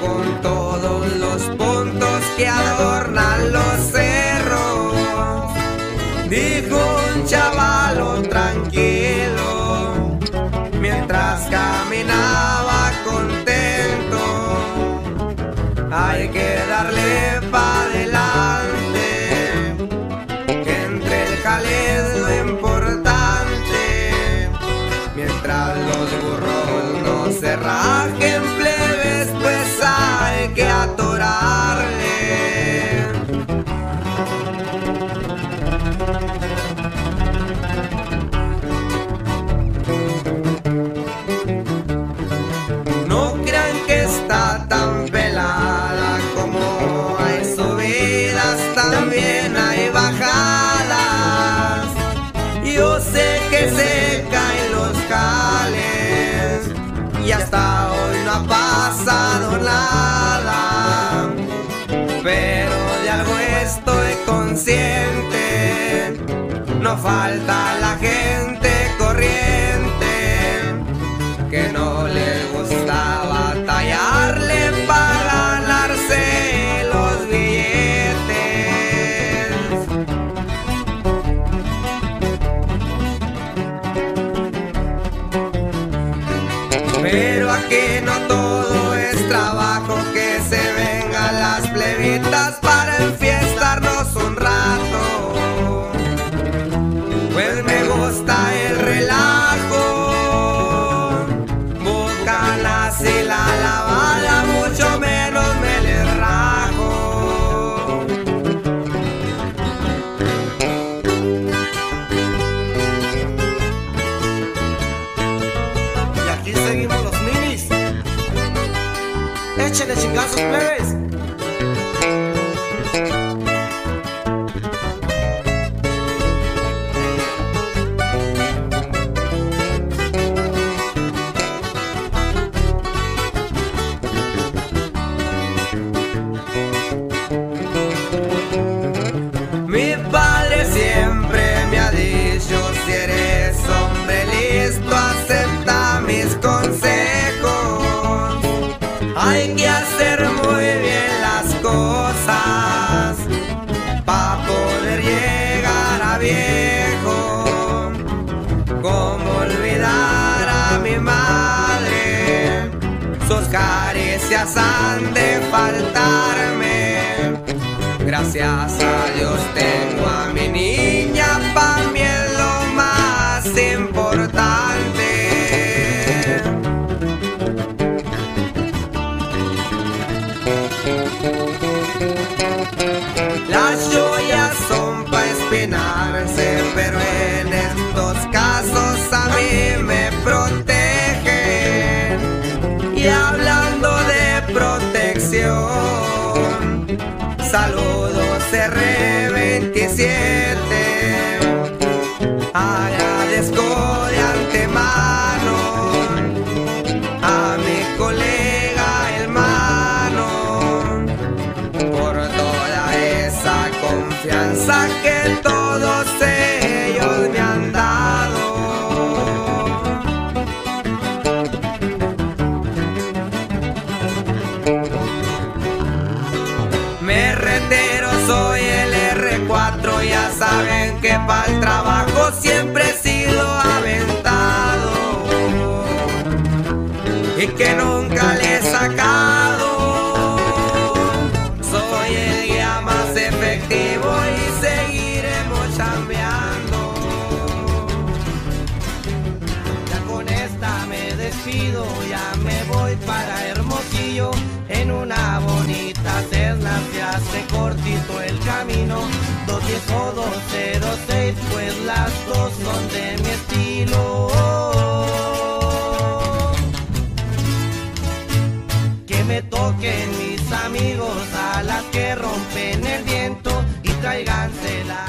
Con todos los puntos que adornan los cerros. Dijo un chavalo tranquilo mientras caminaba contento. Hay que falta la gente corriente que no le gusta batallarle para ganarse los billetes. Pero aquí no todo es trabajo, que se vengan Where is? Sus caricias han de faltarme. Gracias a Dios tengo a mi niña, pa' mí es lo más importante. Las joyas son pa' espinarse, pero en saludos R27. Agradezco de antemano a mi colega hermano por toda esa confianza que saben que para el trabajo siempre he sido aventado y que nunca le he sacado. Soy el guía más efectivo y seguiremos chambeando. Ya con esta me despido, ya me voy para Hermosillo en una bonita el camino. Dos o dos cero seis, pues las dos son de mi estilo. Que me toquen mis amigos a las que rompen el viento y tráiganse la